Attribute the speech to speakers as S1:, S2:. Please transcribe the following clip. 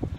S1: Tá?